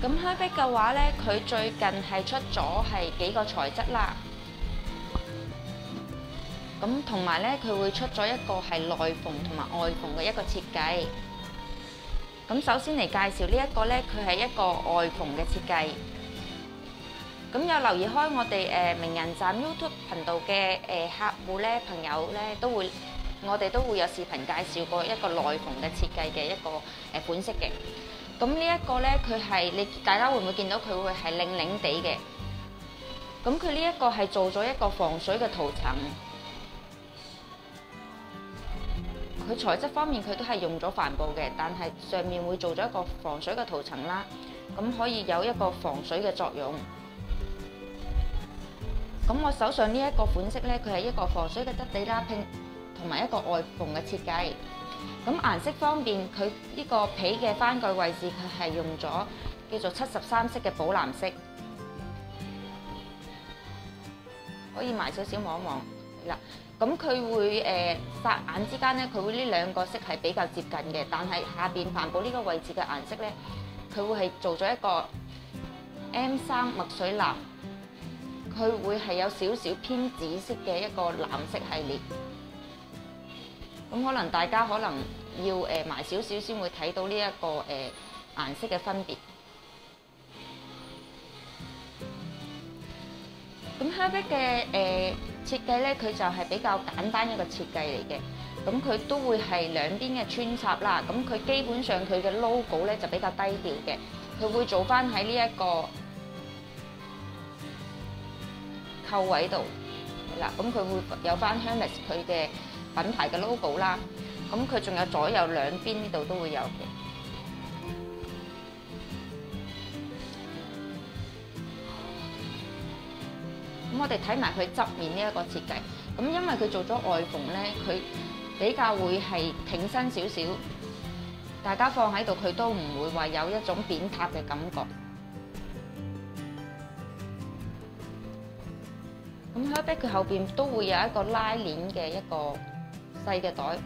咁 Herbag 嘅話咧，佢最近係出咗係幾個材質啦。咁同埋咧，佢會出咗一個係內縫同埋外縫嘅一個設計。咁首先嚟介紹呢一個咧，佢係一個外縫嘅設計。咁有留意開我哋誒名人站 YouTube 頻道嘅誒客戶咧、朋友咧，都會我哋都會有視頻介紹過一個內縫嘅設計嘅一個誒款式嘅。咁呢一個咧，佢係你大家會唔會見到佢會係擰擰地嘅？咁佢呢一個係做咗一個防水嘅塗層。佢材質方面佢都係用咗帆布嘅，但係上面會做咗一個防水嘅塗層啦。咁可以有一個防水嘅作用。咁我手上呢一個款式咧，佢係一個防水嘅質地啦，拼同埋一個外縫嘅設計。咁顏色方面，佢呢個皮嘅翻蓋位置，佢係用咗叫做七十三色嘅寶藍色，可以埋少少望一望啦。咁佢會誒霎眼之間咧，佢會呢兩個色係比較接近嘅，但係下邊帆布呢個位置嘅顏色咧，佢會係做咗一個 M 三墨水藍，佢會係有少少偏紫色嘅一個藍色系列。咁可能大家可能要誒埋少少先會睇到呢一個誒顏色嘅分別。咁 Herbag 嘅誒設計咧，佢就係比較簡單一個設計嚟嘅。咁佢都會係兩邊嘅穿插啦。咁佢基本上佢嘅 logo 咧就比較低調嘅，佢會做翻喺呢一個扣位度嗱。咁佢會有翻 Hermes 佢嘅品牌嘅 logo 啦，咁佢仲有左右兩邊呢度都會有嘅。咁我哋睇埋佢側面呢一個設計，咁因為佢做咗外縫咧，佢比較會係挺身少少，大家放喺度佢都唔會話有一種扁塌嘅感覺。咁 Herbag 佢後邊都會有一個拉鏈嘅一個細嘅袋，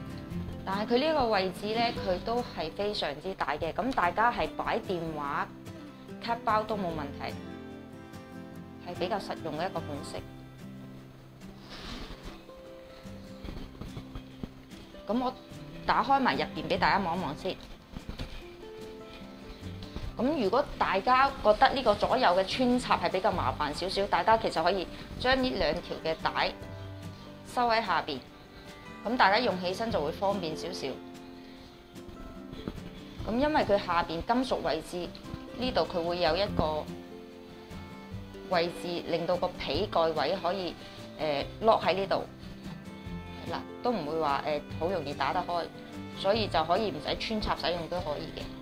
但係佢呢個位置咧，佢都係非常之大嘅。咁大家係擺電話、卡包都冇問題，係比較實用嘅一個款式。咁我打開埋入邊俾大家望一望先。咁如果大家覺得呢個左右嘅穿插係比較麻煩少少，大家其實可以將呢兩條嘅帶收喺下邊，咁大家用起身就會方便少少。咁因為佢下邊金屬位置呢度佢會有一個位置，令到個皮蓋位可以誒落喺呢度，嗱都唔會話誒好容易打得開，所以就可以唔使穿插使用都可以嘅。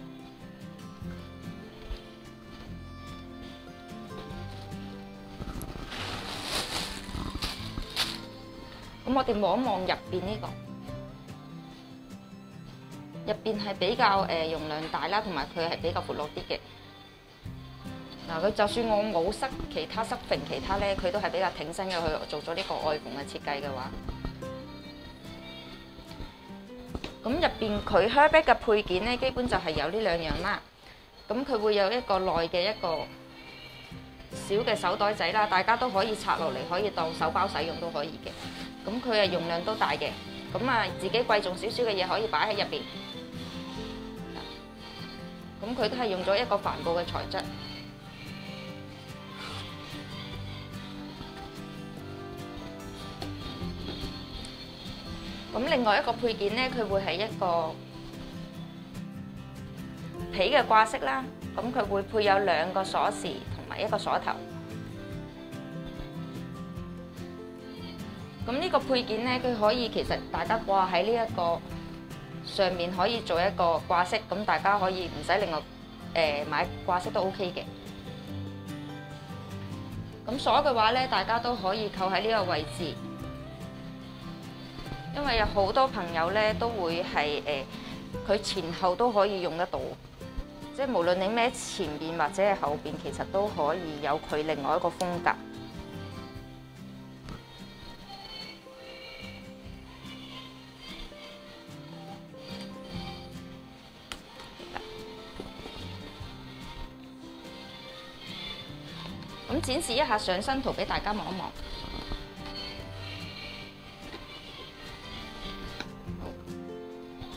咁我哋望一望入邊呢個，入邊係比較誒容量大啦，同埋佢係比較闊落啲嘅。嗱，佢就算我冇塞其他塞揈其他咧，佢都係比較挺身嘅。佢做咗呢個外縫嘅設計嘅話，咁入邊佢 Herbag 嘅配件咧，基本就係有呢兩樣啦。咁佢會有一個內嘅一個小嘅手袋仔啦，大家都可以拆落嚟，可以當手包使用都可以嘅。咁佢嘅容量都大嘅，咁啊自己貴重少少嘅嘢可以擺喺入邊。咁佢都係用咗一個帆布嘅材質。咁另外一個配件咧，佢會係一個皮嘅掛飾啦。咁佢會配有兩個鎖匙同埋一個鎖頭。咁呢個配件咧，佢可以其實大家掛喺呢一個上面，可以做一個掛飾。咁大家可以唔使另外誒買掛飾都 OK 嘅。咁鎖嘅話咧，大家都可以扣喺呢個位置，因為有好多朋友咧都會係誒，佢、前後都可以用得到，即係無論你孭前邊或者係後邊，其實都可以有佢另外一個風格。展示一下上身图俾大家望一望。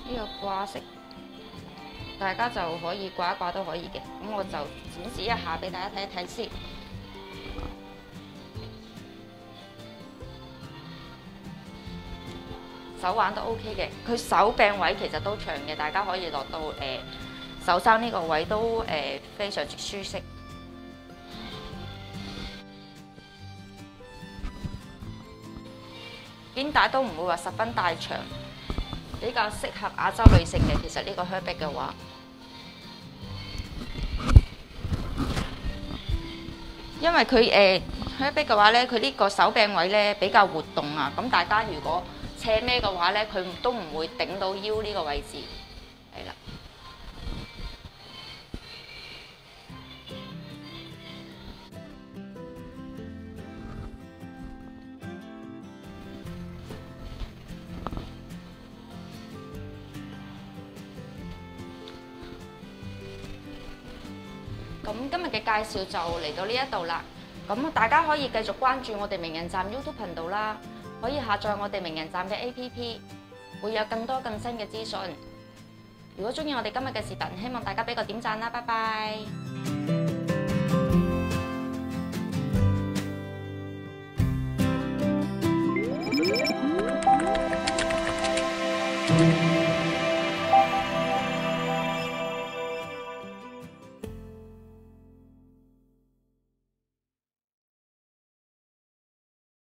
呢個掛飾，大家就可以挂一挂都可以嘅。咁我就展示一下俾大家睇一睇先。手腕都 OK 嘅，佢手柄位其實都長嘅，大家可以落到诶、手踭呢個位都诶、非常之舒適。肩帶都唔會話十分大長，比較適合亞洲女性嘅。其實呢個靴背嘅話，因為佢誒靴背嘅話咧，佢呢個手柄位咧比較活動啊。咁大家如果斜孭嘅話咧，佢都唔會頂到腰呢個位置，咁今日嘅介绍就嚟到呢一度啦。咁大家可以继续关注我哋名人站 youtube 频道啦可以下载我哋名人站嘅 app 会有更多更新嘅资讯如果中意我哋今日嘅视频希望大家俾个点赞啦拜拜。